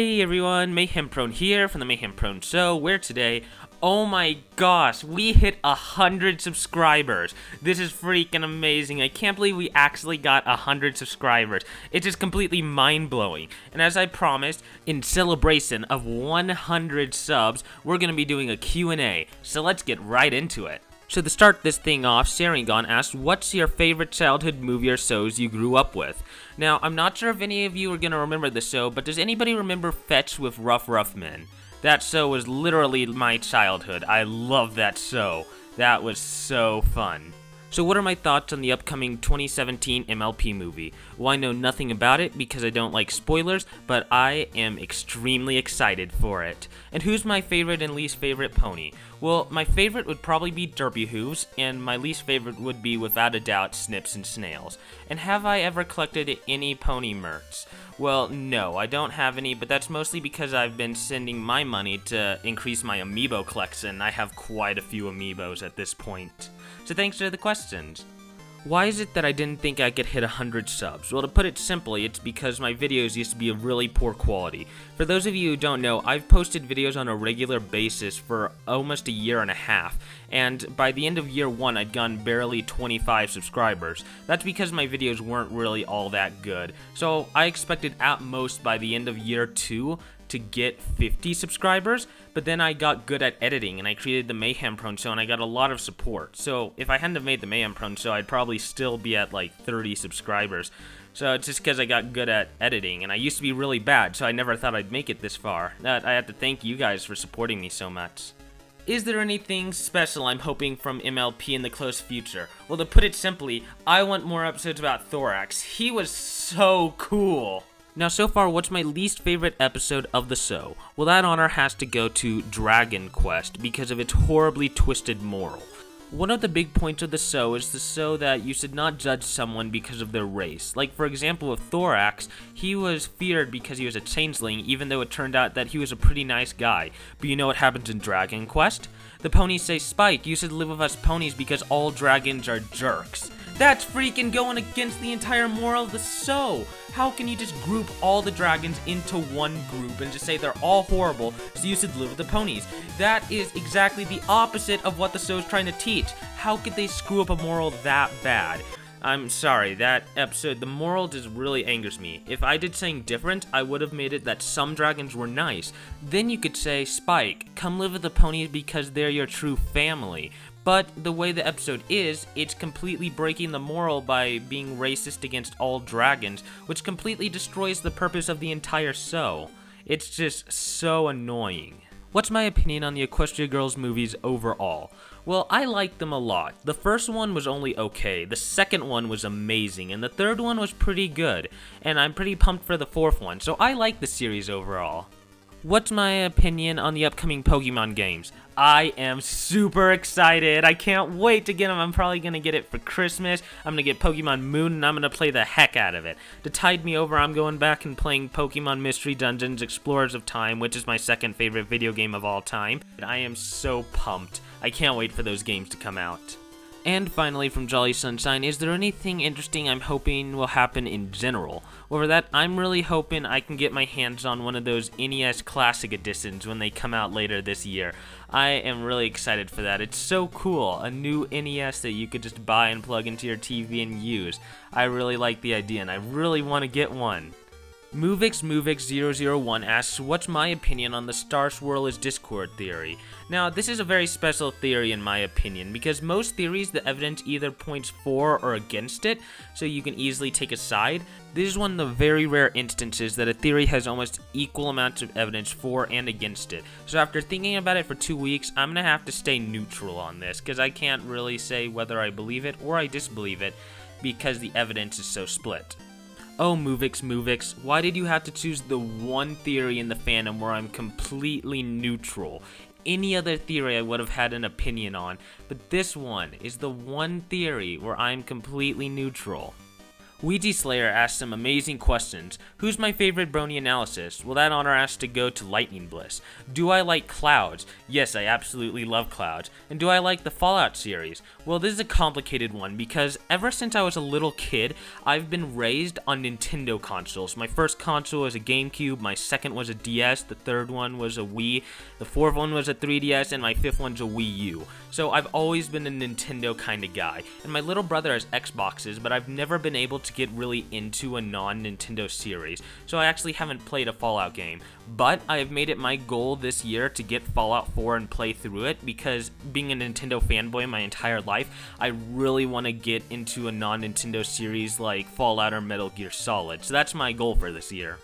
Hey everyone, Mayhem Prone here from the Mayhem Prone Show, where today, oh my gosh, we hit a hundred subscribers. This is freaking amazing. I can't believe we actually got a hundred subscribers. It's just completely mind-blowing. And as I promised, in celebration of 100 subs, we're gonna be doing a Q&A. So let's get right into it. So to start this thing off, Sharingan asked, what's your favorite childhood movie or shows you grew up with? Now, I'm not sure if any of you are going to remember the show, but does anybody remember Fetch with Ruff Ruffman? That show was literally my childhood. I love that show. That was so fun. So what are my thoughts on the upcoming 2017 MLP movie? Well, I know nothing about it because I don't like spoilers, but I am extremely excited for it. And who's my favorite and least favorite pony? Well, my favorite would probably be Derpy Hooves, and my least favorite would be without a doubt Snips and Snails. And have I ever collected any pony merch? Well, no, I don't have any, but that's mostly because I've been sending my money to increase my amiibo collection. I have quite a few amiibos at this point. So thanks for the questions. Why is it that I didn't think I could hit 100 subs? Well, to put it simply, it's because my videos used to be of really poor quality. For those of you who don't know, I've posted videos on a regular basis for almost a year and a half, and by the end of year one, I'd gone barely 25 subscribers. That's because my videos weren't really all that good. So I expected at most by the end of year two to get 50 subscribers, but then I got good at editing and I created the Mayhem Prone Show and I got a lot of support. So if I hadn't have made the Mayhem Prone Show, I'd probably still be at like 30 subscribers. So it's just because I got good at editing and I used to be really bad, so I never thought I'd make it this far. I have to thank you guys for supporting me so much. Is there anything special I'm hoping from MLP in the close future? Well, to put it simply, I want more episodes about Thorax. He was so cool. Now, so far, what's my least favorite episode of the show? Well, that honor has to go to Dragon Quest because of its horribly twisted moral. One of the big points of the show is to show that you should not judge someone because of their race. Like, for example, with Thorax, he was feared because he was a changeling, even though it turned out that he was a pretty nice guy. But you know what happens in Dragon Quest? The ponies say, Spike, you should live with us ponies because all dragons are jerks. That's freaking going against the entire moral of the show. How can you just group all the dragons into one group and just say they're all horrible, so you should live with the ponies? That is exactly the opposite of what the show is trying to teach. How could they screw up a moral that bad? I'm sorry, that episode, the moral just really angers me. If I did something different, I would have made it that some dragons were nice. Then you could say, Spike, come live with the ponies because they're your true family. But the way the episode is, it's completely breaking the moral by being racist against all dragons, which completely destroys the purpose of the entire show. It's just so annoying. What's my opinion on the Equestria Girls movies overall? Well, I liked them a lot. The first one was only okay, the second one was amazing, and the third one was pretty good, and I'm pretty pumped for the fourth one, so I like the series overall. What's my opinion on the upcoming Pokemon games? I am super excited. I can't wait to get them. I'm probably going to get it for Christmas. I'm going to get Pokemon Moon and I'm going to play the heck out of it. To tide me over, I'm going back and playing Pokemon Mystery Dungeons Explorers of Time, which is my second favorite video game of all time. I am so pumped. I can't wait for those games to come out. And finally, from Jolly Sunshine, is there anything interesting I'm hoping will happen in general? Over that, I'm really hoping I can get my hands on one of those NES Classic Editions when they come out later this year. I am really excited for that. It's so cool, a new NES that you could just buy and plug into your TV and use. I really like the idea, and I really want to get one. MovixMovix001 asks, what's my opinion on the Star Swirl is Discord theory? Now, this is a very special theory in my opinion, because most theories, the evidence either points for or against it, so you can easily take a side. This is one of the very rare instances that a theory has almost equal amounts of evidence for and against it. So after thinking about it for two weeks, I'm gonna have to stay neutral on this, because I can't really say whether I believe it or I disbelieve it, because the evidence is so split. Oh, Movix, Movix, why did you have to choose the one theory in the fandom where I'm completely neutral? Any other theory I would have had an opinion on, but this one is the one theory where I'm completely neutral. Ouija Slayer asked some amazing questions. Who's my favorite Brony analysis? Well, that honor has to go to Lightning Bliss. Do I like Clouds? Yes, I absolutely love Clouds. And do I like the Fallout series? Well, this is a complicated one because ever since I was a little kid, I've been raised on Nintendo consoles. My first console was a GameCube, my second was a DS, the third one was a Wii, the fourth one was a 3DS, and my fifth one's a Wii U. So I've always been a Nintendo kind of guy. And my little brother has Xboxes, but I've never been able to get really into a non-Nintendo series, so I actually haven't played a Fallout game. But I have made it my goal this year to get Fallout 4 and play through it because being a Nintendo fanboy my entire life, I really want to get into a non-Nintendo series like Fallout or Metal Gear Solid. So that's my goal for this year.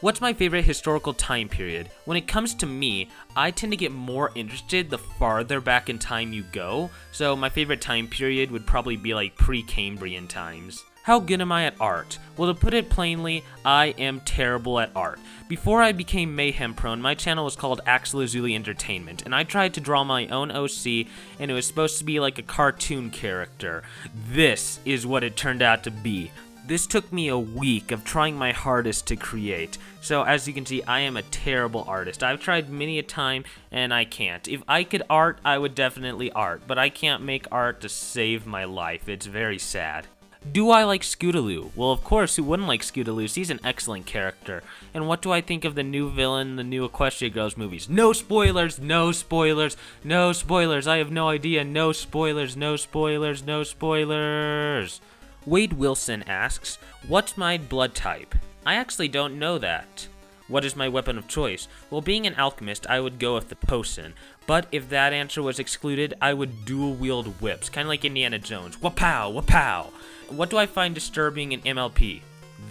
What's my favorite historical time period? When it comes to me, I tend to get more interested the farther back in time you go, so my favorite time period would probably be like pre-Cambrian times. How good am I at art? Well, to put it plainly, I am terrible at art. Before I became Mayhem Prone, my channel was called Axel Azuli Entertainment, and I tried to draw my own OC, and it was supposed to be like a cartoon character. This is what it turned out to be. This took me a week of trying my hardest to create. So as you can see, I am a terrible artist. I've tried many a time and I can't. If I could art, I would definitely art, but I can't make art to save my life. It's very sad. Do I like Scootaloo? Well, of course, who wouldn't like Scootaloo? He's an excellent character. And what do I think of the new villain, the new Equestria Girls movies? No spoilers, no spoilers, no spoilers. I have no idea. No spoilers, no spoilers, no spoilers. Wade Wilson asks, What's my blood type? I actually don't know that. What is my weapon of choice? Well, being an alchemist, I would go with the potion. But if that answer was excluded, I would dual wield whips, kind of like Indiana Jones. Wapow, wapow. What do I find disturbing in MLP?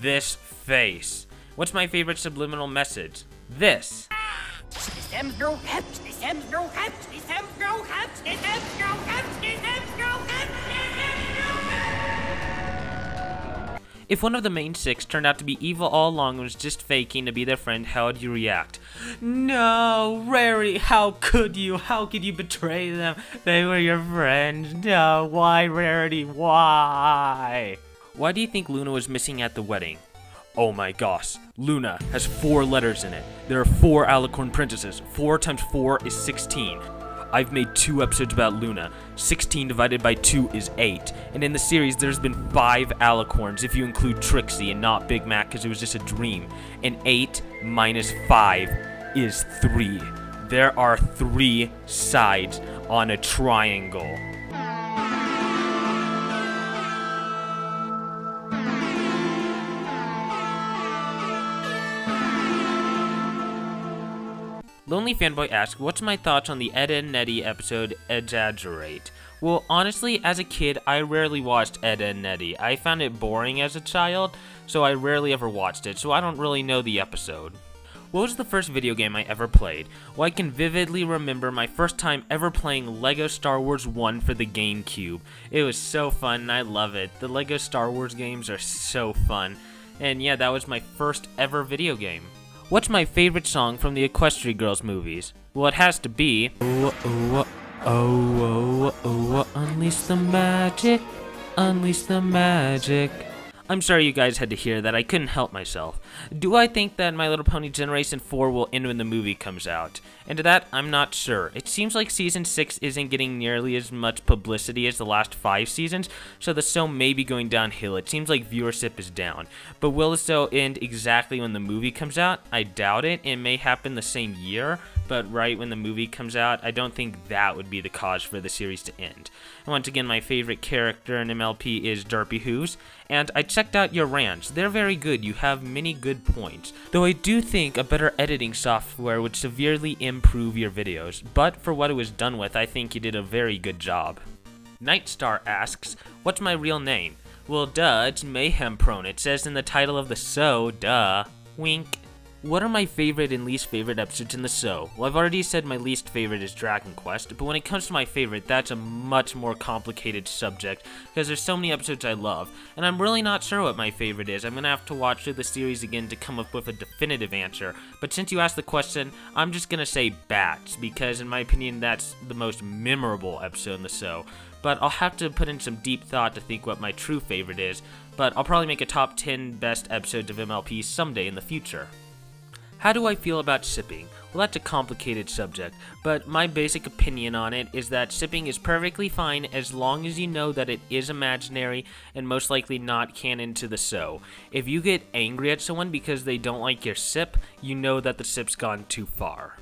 This face. What's my favorite subliminal message? This. If one of the main six turned out to be evil all along and was just faking to be their friend, how would you react? No, Rarity, how could you? How could you betray them? They were your friends. No, why, Rarity, why? Why do you think Luna was missing at the wedding? Oh my gosh, Luna has four letters in it. There are four Alicorn princesses. Four times four is 16. I've made two episodes about Luna. 16 divided by 2 is 8. And in the series, there's been 5 Alicorns if you include Trixie and not Big Mac because it was just a dream. And 8 minus 5 is 3. There are 3 sides on a triangle. Lonely Fanboy asks, what's my thoughts on the Ed and Eddy episode Exaggerate? Well, honestly, as a kid, I rarely watched Ed and Eddy. I found it boring as a child, so I rarely ever watched it, so I don't really know the episode. What was the first video game I ever played? Well, I can vividly remember my first time ever playing LEGO Star Wars 1 for the GameCube. It was so fun and I love it. The LEGO Star Wars games are so fun. And yeah, that was my first ever video game. What's my favorite song from the Equestria Girls movies? Well, it has to be. Oh, oh, oh, oh, oh, unleash the magic, unleash the magic. I'm sorry you guys had to hear that, I couldn't help myself. Do I think that My Little Pony Generation 4 will end when the movie comes out? And to that, I'm not sure. It seems like Season 6 isn't getting nearly as much publicity as the last 5 seasons, so the show may be going downhill. It seems like viewership is down. But will the show end exactly when the movie comes out? I doubt it. It may happen the same year, but right when the movie comes out, I don't think that would be the cause for the series to end. And once again, my favorite character in MLP is Derpy Hooves, and I checked out your rants. They're very good, you have many good points. Though I do think a better editing software would severely improve your videos, but for what it was done with, I think you did a very good job. Nightstar asks, what's my real name? Well, duh, it's Mayhem Prone. It says in the title of the show, duh. Wink. What are my favorite and least favorite episodes in the show? Well, I've already said my least favorite is Dragon Quest, but when it comes to my favorite, that's a much more complicated subject, because there's so many episodes I love, and I'm really not sure what my favorite is. I'm gonna have to watch through the series again to come up with a definitive answer, but since you asked the question, I'm just gonna say Bats, because in my opinion, that's the most memorable episode in the show. but I'll have to put in some deep thought to think what my true favorite is, but I'll probably make a top 10 best episodes of MLP someday in the future. How do I feel about shipping? Well, that's a complicated subject, but my basic opinion on it is that shipping is perfectly fine as long as you know that it is imaginary and most likely not canon to the show. If you get angry at someone because they don't like your ship, you know that the ship's gone too far.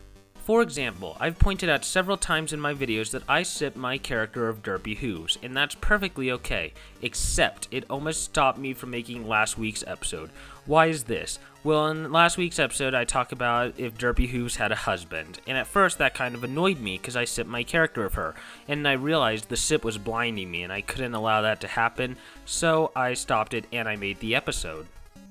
For example, I've pointed out several times in my videos that I ship my character of Derpy Hooves, and that's perfectly okay, except it almost stopped me from making last week's episode. Why is this? Well, in last week's episode, I talk about if Derpy Hooves had a husband, and at first that kind of annoyed me because I shipped my character of her, and I realized the ship was blinding me and I couldn't allow that to happen, so I stopped it and I made the episode.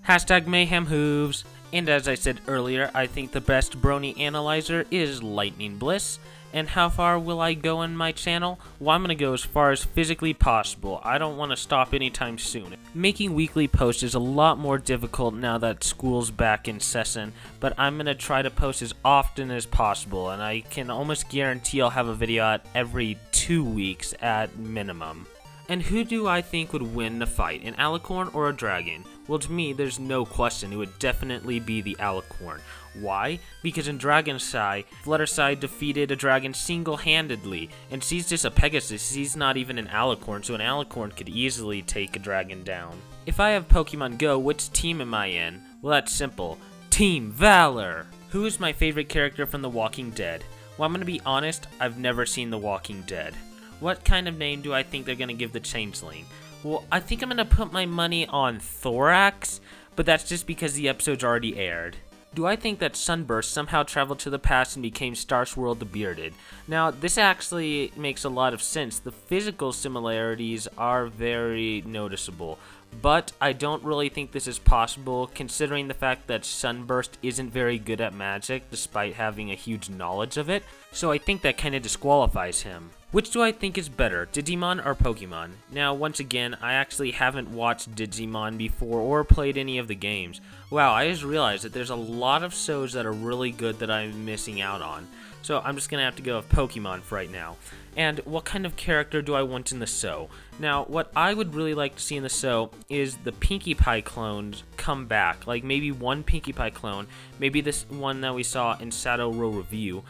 Hashtag Mayhem Hooves. And as I said earlier, I think the best Brony analyzer is Lightning Bliss. And how far will I go in my channel? Well, I'm going to go as far as physically possible. I don't want to stop anytime soon. Making weekly posts is a lot more difficult now that school's back in session, but I'm going to try to post as often as possible, and I can almost guarantee I'll have a video out every two weeks at minimum. And who do I think would win the fight, an alicorn or a dragon? Well, to me, there's no question it would definitely be the alicorn. Why? Because in Dragonshy, Fluttershy defeated a dragon single-handedly, and she's just a Pegasus, he's not even an alicorn, so an alicorn could easily take a dragon down. If I have Pokemon Go, which team am I in? Well, that's simple. Team Valor! Who is my favorite character from The Walking Dead? Well, I'm gonna be honest, I've never seen The Walking Dead. What kind of name do I think they're to give the changeling? Well, I think I'm to put my money on Thorax, but that's just because the episode's already aired. Do I think that Sunburst somehow traveled to the past and became Star Swirl the Bearded? Now, this actually makes a lot of sense. The physical similarities are very noticeable, but I don't really think this is possible considering the fact that Sunburst isn't very good at magic despite having a huge knowledge of it, so I think that kind of disqualifies him. Which do I think is better, Digimon or Pokemon? Now, once again, I actually haven't watched Digimon before or played any of the games. Wow, I just realized that there's a lot of shows that are really good that I'm missing out on. So I'm just to have to go with Pokemon for right now. And what kind of character do I want in the show? Now, what I would really like to see in the show is the Pinkie Pie clones come back. Like maybe one Pinkie Pie clone, maybe this one that we saw in Shadow Row Review,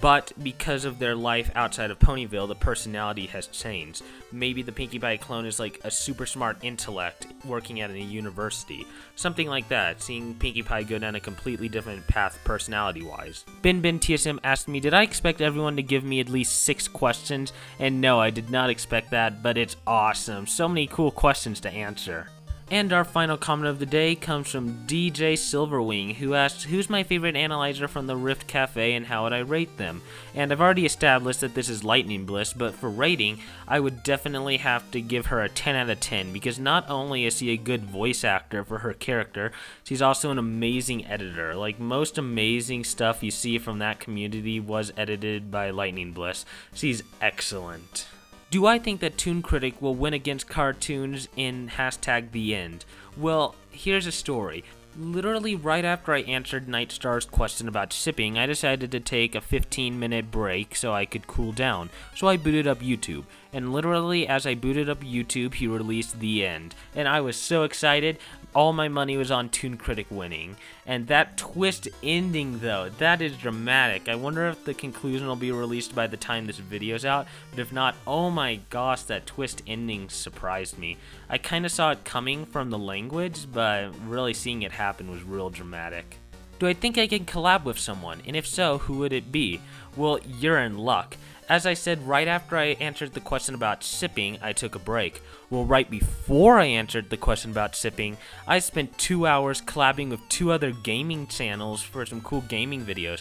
but because of their life outside of Ponyville, the personality has changed. Maybe the Pinkie Pie clone is like a super smart intellect working at a university. Something like that, seeing Pinkie Pie go down a completely different path personality-wise. Bin Bin TSM asked me, did I expect everyone to give me at least six questions? And no, I did not expect that, but it's awesome. So many cool questions to answer. And our final comment of the day comes from DJ Silverwing, who asked, Who's my favorite analyzer from the Rift Cafe and how would I rate them? And I've already established that this is Lightning Bliss, but for rating, I would definitely have to give her a 10 out of 10 because not only is she a good voice actor for her character, she's also an amazing editor. Like most amazing stuff you see from that community was edited by Lightning Bliss. She's excellent. Do I think that Toon Critic will win against cartoons in hashtag the end? Well, here's a story. Literally right after I answered Nightstar's question about shipping, I decided to take a 15 minute break so I could cool down. So I booted up YouTube, and literally as I booted up YouTube, he released The End. And I was so excited, all my money was on Toon Critic winning. And that twist ending, though, that is dramatic. I wonder if the conclusion will be released by the time this video's out. But if not, oh my gosh, that twist ending surprised me. I kind of saw it coming from the language, but really seeing it happen was real dramatic. Do I think I can collab with someone? And if so, who would it be? Well, you're in luck. As I said right after I answered the question about shipping, I took a break. Well, right before I answered the question about shipping, I spent two hours collabing with two other gaming channels for some cool gaming videos.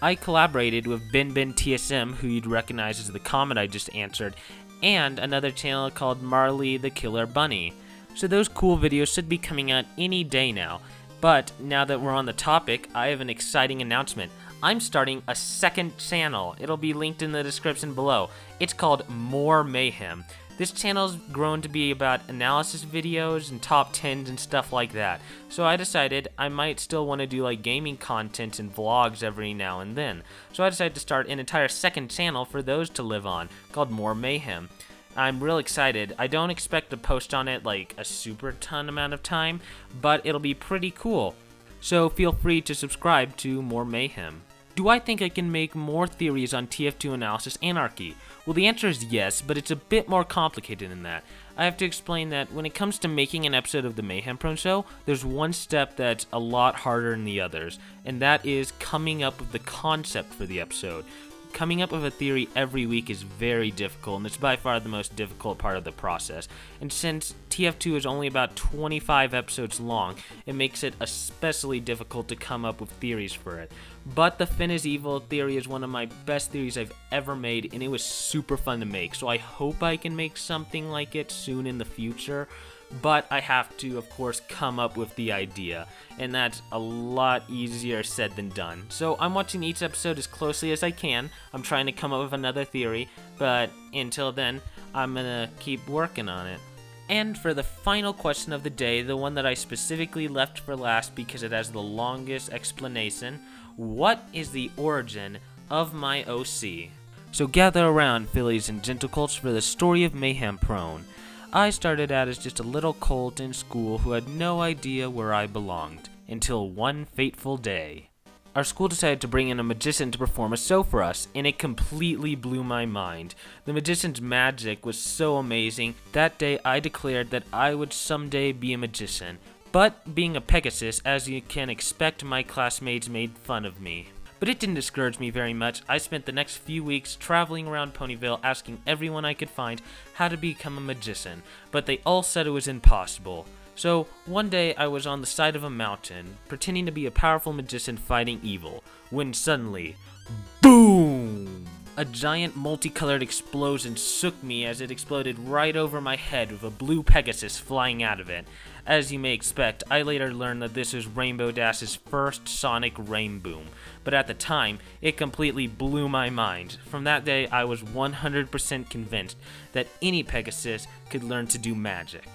I collaborated with Ben Ben TSM, who you'd recognize as the comment I just answered, and another channel called Marley the Killer Bunny. So those cool videos should be coming out any day now. But now that we're on the topic, I have an exciting announcement. I'm starting a second channel. It'll be linked in the description below. It's called More Mayhem. This channel's grown to be about analysis videos and top 10s and stuff like that. So I decided I might still want to do like gaming content and vlogs every now and then. So I decided to start an entire second channel for those to live on, called More Mayhem. I'm real excited. I don't expect to post on it like a super ton amount of time, but it'll be pretty cool. So feel free to subscribe to more mayhem. Do I think I can make more theories on TF2 Analysis Anarchy? Well, the answer is yes, but it's a bit more complicated than that. I have to explain that when it comes to making an episode of the Mayhem Prone Show, there's one step that's a lot harder than the others, and that is coming up with the concept for the episode coming up with a theory every week is very difficult, and it's by far the most difficult part of the process. And since TF2 is only about 25 episodes long, it makes it especially difficult to come up with theories for it. But the Finn is Evil theory is one of my best theories I've ever made, and it was super fun to make, so I hope I can make something like it soon in the future but I have to, of course, come up with the idea, and that's a lot easier said than done. So I'm watching each episode as closely as I can. I'm trying to come up with another theory, but until then, I'm gonna keep working on it. And for the final question of the day, the one that I specifically left for last because it has the longest explanation, what is the origin of my OC? So gather around, Fillies and Gentlecolts, for the story of Mayhem Prone. I started out as just a little colt in school who had no idea where I belonged, until one fateful day. Our school decided to bring in a magician to perform a show for us, and it completely blew my mind. The magician's magic was so amazing, that day I declared that I would someday be a magician. But, being a Pegasus, as you can expect, my classmates made fun of me. But it didn't discourage me very much. I spent the next few weeks traveling around Ponyville asking everyone I could find how to become a magician, but they all said it was impossible. So, one day I was on the side of a mountain, pretending to be a powerful magician fighting evil, when suddenly, BOOM! A giant multicolored explosion shook me as it exploded right over my head with a blue Pegasus flying out of it. As you may expect, I later learned that this was Rainbow Dash's first sonic rainboom, but at the time, it completely blew my mind. From that day, I was 100% convinced that any Pegasus could learn to do magic.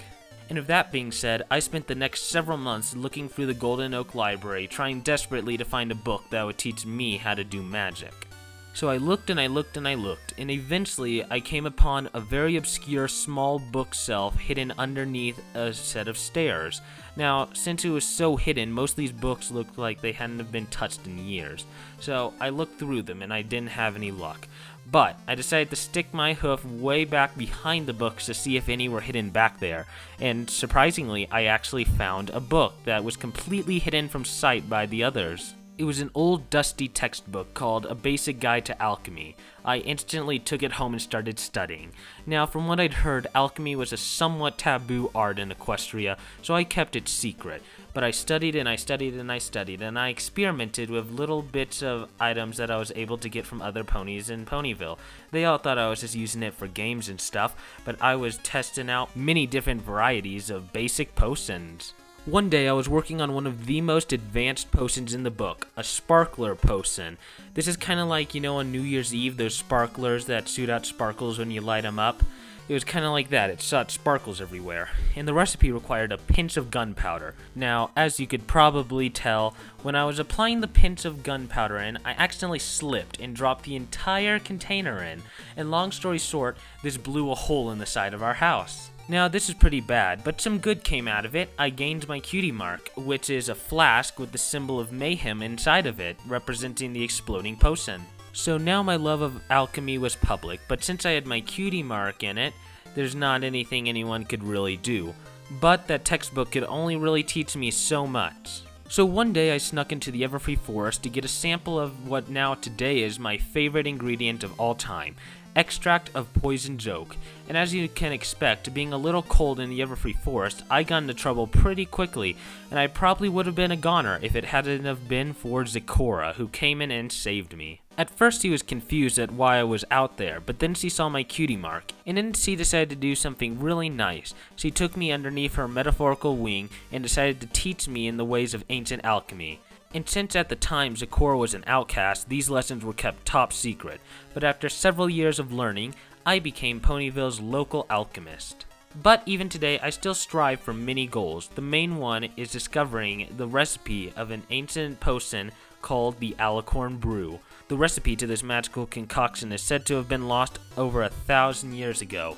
And with that being said, I spent the next several months looking through the Golden Oak Library, trying desperately to find a book that would teach me how to do magic. So I looked and I looked and I looked, and eventually I came upon a very obscure small bookshelf hidden underneath a set of stairs. Now, since it was so hidden, most of these books looked like they hadn't been touched in years. So I looked through them and I didn't have any luck. But I decided to stick my hoof way back behind the books to see if any were hidden back there. And surprisingly, I actually found a book that was completely hidden from sight by the others. It was an old dusty textbook called A Basic Guide to Alchemy. I instantly took it home and started studying. Now, from what I'd heard, alchemy was a somewhat taboo art in Equestria, so I kept it secret. But I studied and I studied and I studied, and I experimented with little bits of items that I was able to get from other ponies in Ponyville. They all thought I was just using it for games and stuff, but I was testing out many different varieties of basic potions. One day I was working on one of the most advanced potions in the book, a sparkler potion. This is kind of like, you know, on New Year's Eve, those sparklers that shoot out sparkles when you light them up. It was kind of like that, it shot sparkles everywhere. And the recipe required a pinch of gunpowder. Now, as you could probably tell, when I was applying the pinch of gunpowder in, I accidentally slipped and dropped the entire container in. And long story short, this blew a hole in the side of our house. Now, this is pretty bad, but some good came out of it. I gained my cutie mark, which is a flask with the symbol of mayhem inside of it, representing the exploding potion. So now my love of alchemy was public, but since I had my cutie mark in it, there's not anything anyone could really do. But that textbook could only really teach me so much. So one day I snuck into the Everfree Forest to get a sample of what now today is my favorite ingredient of all time, extract of poison joke. And as you can expect, being a little cold in the Everfree Forest, I got into trouble pretty quickly, and I probably would have been a goner if it hadn't have been for Zecora, who came in and saved me. At first he was confused at why I was out there, but then she saw my cutie mark, and then she decided to do something really nice. She took me underneath her metaphorical wing and decided to teach me in the ways of ancient alchemy. And since at the time Zecora was an outcast, these lessons were kept top secret, but after several years of learning, I became Ponyville's local alchemist. But even today, I still strive for many goals. The main one is discovering the recipe of an ancient potion called the Alicorn Brew. The recipe to this magical concoction is said to have been lost over a thousand years ago,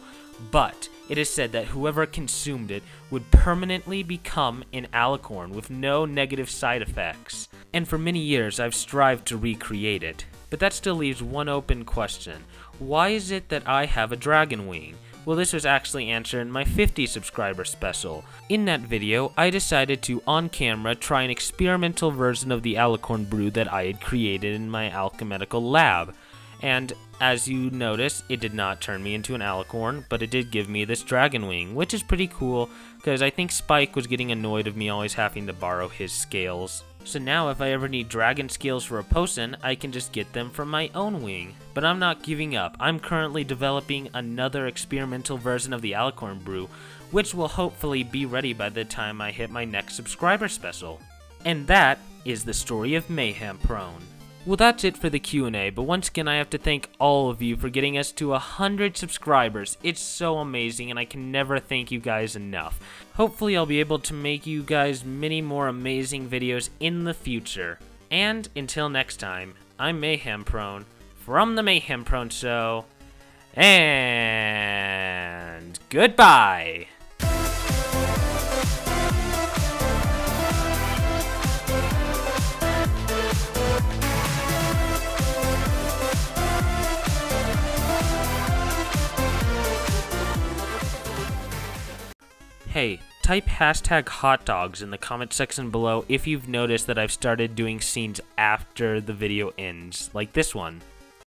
but it is said that whoever consumed it would permanently become an alicorn with no negative side effects. And for many years, I've strived to recreate it. But that still leaves one open question. Why is it that I have a dragon wing? Well, this was actually answered in my 50 subscriber special. In that video, I decided to, on camera, try an experimental version of the alicorn brew that I had created in my alchemical lab. And as you notice, it did not turn me into an alicorn, but it did give me this dragon wing, which is pretty cool, because I think Spike was getting annoyed of me always having to borrow his scales. So now if I ever need dragon scales for a potion, I can just get them from my own wing. But I'm not giving up. I'm currently developing another experimental version of the Alicorn Brew, which will hopefully be ready by the time I hit my next subscriber special. And that is the story of Mayhem Prone. Well, that's it for the Q&A, but once again, I have to thank all of you for getting us to 100 subscribers. It's so amazing, and I can never thank you guys enough. Hopefully, I'll be able to make you guys many more amazing videos in the future. And until next time, I'm Mayhem Prone from the Mayhem Prone Show, and goodbye! Hey, type hashtag hot dogs in the comment section below if you've noticed that I've started doing scenes after the video ends, like this one.